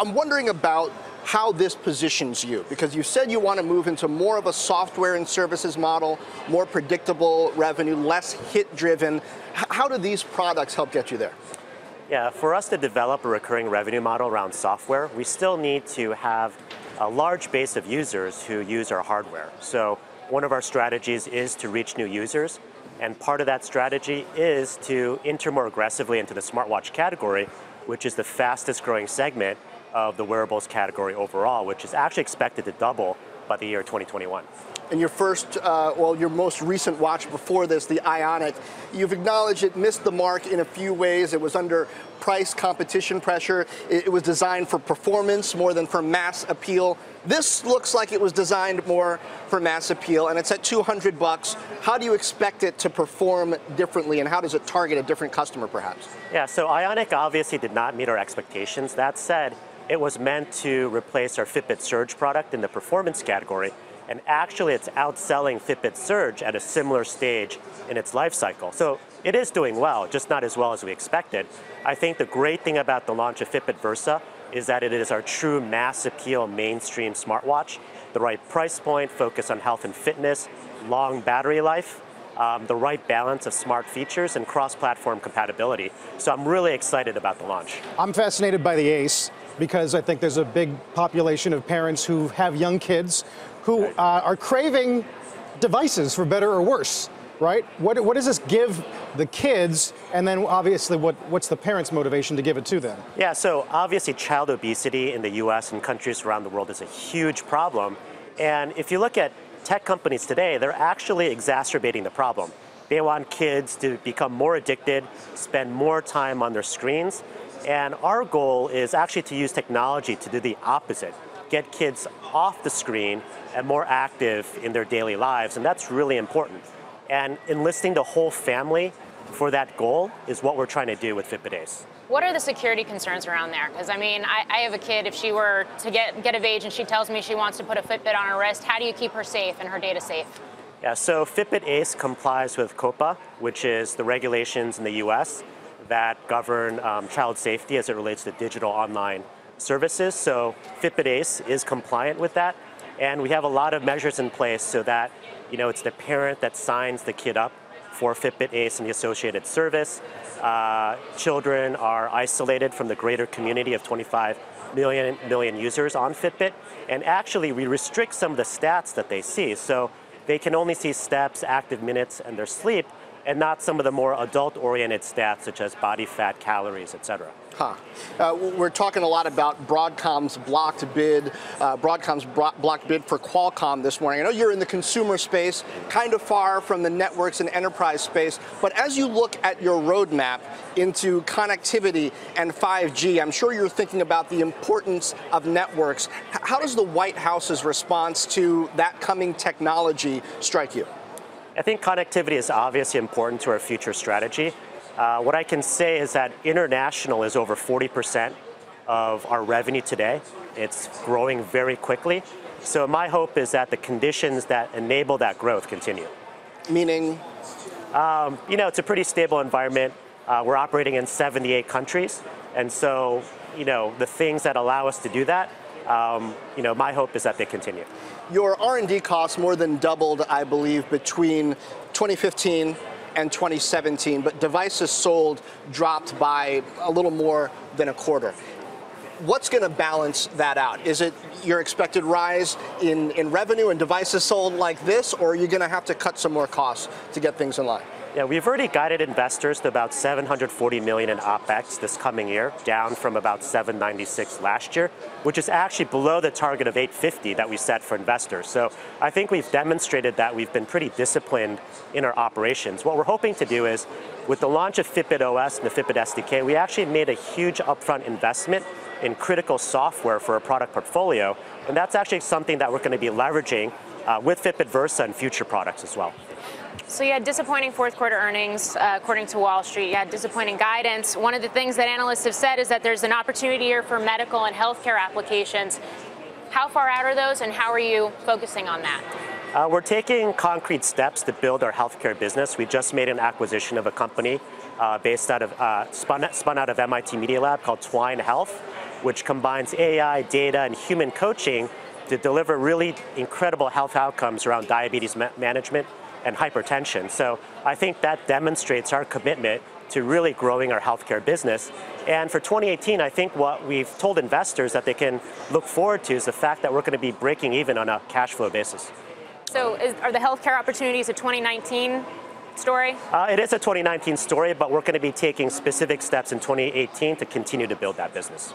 I'm wondering about how this positions you because you said you want to move into more of a software and services model, more predictable revenue, less hit driven. How do these products help get you there? Yeah, for us to develop a recurring revenue model around software, we still need to have a large base of users who use our hardware. So one of our strategies is to reach new users, and part of that strategy is to enter more aggressively into the smartwatch category, which is the fastest growing segment of the wearables category overall, which is actually expected to double by the year 2021. And your first, uh, well, your most recent watch before this, the Ionic, you've acknowledged it missed the mark in a few ways. It was under price competition pressure. It, was designed for performance more than for mass appeal. This looks like it was designed more for mass appeal, and it's at 200 bucks. How do you expect it to perform differently, and how does it target a different customer, perhaps? Yeah, so Ionic obviously did not meet our expectations. That said, it was meant to replace our Fitbit Surge product in the performance category, and actually it's outselling Fitbit Surge at a similar stage in its life cycle. So it is doing well, just not as well as we expected. I think the great thing about the launch of Fitbit Versa is that it is our true mass appeal mainstream smartwatch, the right price point, focus on health and fitness, long battery life, um, the right balance of smart features and cross-platform compatibility. So I'm really excited about the launch. I'm fascinated by the Ace because I think there's a big population of parents who have young kids who uh, are craving devices for better or worse, right? What, what does this give the kids, and then obviously what, what's the parents' motivation to give it to them? Yeah, so obviously child obesity in the US and countries around the world is a huge problem. And if you look at tech companies today, they're actually exacerbating the problem. They want kids to become more addicted, spend more time on their screens, and our goal is actually to use technology to do the opposite, get kids off the screen and more active in their daily lives, and that's really important. And enlisting the whole family for that goal is what we're trying to do with Fitbit Ace. What are the security concerns around there? Because I mean, I, I, have a kid. If she were to get get of age and she tells me she wants to put a Fitbit on her wrist, how do you keep her safe and her data safe? Yeah, so Fitbit Ace complies with COPPA, which is the regulations in the U.S that govern um, child safety as it relates to digital online services. So Fitbit Ace is compliant with that. And we have a lot of measures in place so that you know, it's the parent that signs the kid up for Fitbit Ace and the associated service. Uh, children are isolated from the greater community of 25 million, million users on Fitbit. And actually, we restrict some of the stats that they see. So they can only see steps, active minutes, and their sleep and not some of the more adult-oriented stats such as body fat, calories, et cetera. Huh. Uh, we're talking a lot about Broadcom's blocked bid, uh, Broadcom's blocked bid for Qualcomm this morning. I know you're in the consumer space, kind of far from the networks and enterprise space, but as you look at your roadmap into connectivity and 5G, I'm sure you're thinking about the importance of networks. How does the White House's response to that coming technology strike you? I think connectivity is obviously important to our future strategy. Uh, what I can say is that international is over 40% of our revenue today. It's growing very quickly. So my hope is that the conditions that enable that growth continue. Meaning? Um, you know, it's a pretty stable environment. Uh, we're operating in 78 countries. And so, you know, the things that allow us to do that, um, you know, my hope is that they continue. Your R&D costs more than doubled, I believe, between 2015 and 2017, but devices sold dropped by a little more than a quarter. What's going to balance that out? Is it your expected rise in, in revenue and devices sold like this, or are you going to have to cut some more costs to get things in line? Yeah, we've already guided investors to about 740 million in OPEX this coming year, down from about 796 last year, which is actually below the target of 850 that we set for investors. So I think we've demonstrated that we've been pretty disciplined in our operations. What we're hoping to do is, with the launch of Fitbit OS and the Fitbit SDK, we actually made a huge upfront investment in critical software for our product portfolio, and that's actually something that we're going to be leveraging uh, with Fitbit Versa and future products as well. So you had disappointing fourth quarter earnings, uh, according to Wall Street. You had disappointing guidance. One of the things that analysts have said is that there's an opportunity here for medical and healthcare applications. How far out are those, and how are you focusing on that? Uh, we're taking concrete steps to build our healthcare business. We just made an acquisition of a company uh, based out of uh, spun, spun out of MIT Media Lab called Twine Health. which combines AI, data, and human coaching to deliver really incredible health outcomes around diabetes ma- management and hypertension. So I think that demonstrates our commitment to really growing our healthcare business. And for 2018, I think what we've told investors that they can look forward to is the fact that we're going to be breaking even on a cash flow basis. So is, are the healthcare opportunities a 2019 story? Uh, it is a 2019 story, but we're going to be taking specific steps in 2018 to continue to build that business.